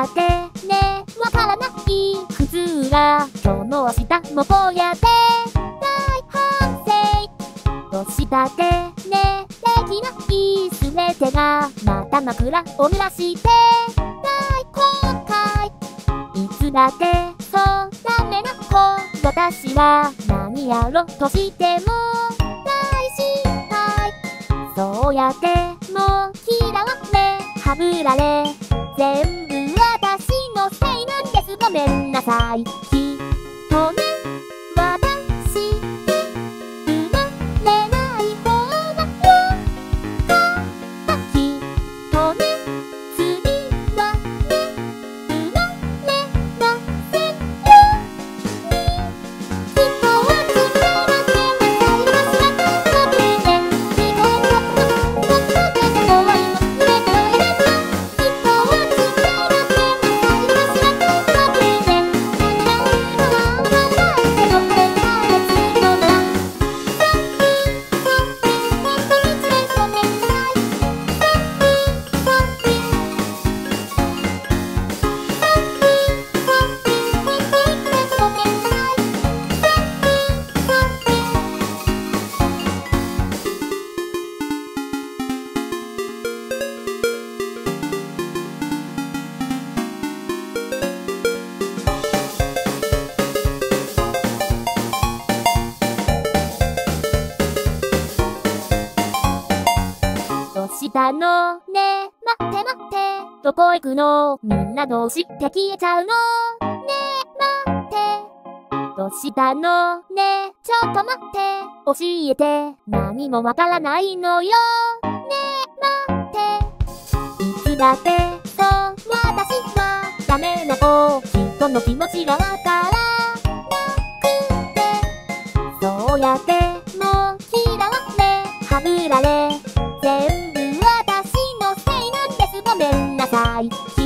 だってねわからない普通が今日の明日もこうやって大反省どうしたってねできないすべてがまた枕を濡らして大後悔いつだってそうダメな子私は何やろとしても大失敗そうやってもう嫌われはぶられ全部めんなさい。きっとね。したのねえ、待って待って。どこ行くの？みんなどうして消えちゃうの？ねえ、待って。どうしたの？ねえ、ちょっと待って。教えて。何もわからないのよ。ねえ、待って。いつだって、そう、私はダメな子。人の気持ちがわからなくて。そうやって、もう嫌われ、はぶられ。全部さい